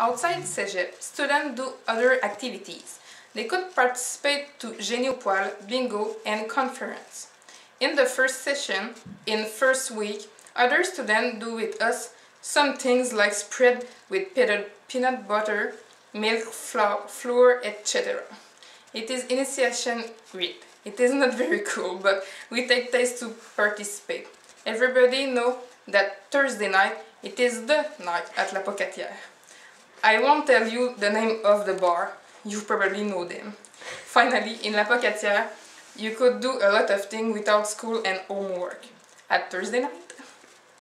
Outside CEGEP, students do other activities. They could participate to Génie Poil, bingo, and conference. In the first session, in first week, other students do with us some things like spread with peanut butter, milk, flour, etc. It is initiation week. It is not very cool, but we take taste to participate. Everybody know that Thursday night, it is the night at La Pocatière. I won't tell you the name of the bar, you probably know them. Finally, in La Pocatière, you could do a lot of things without school and homework. At Thursday night,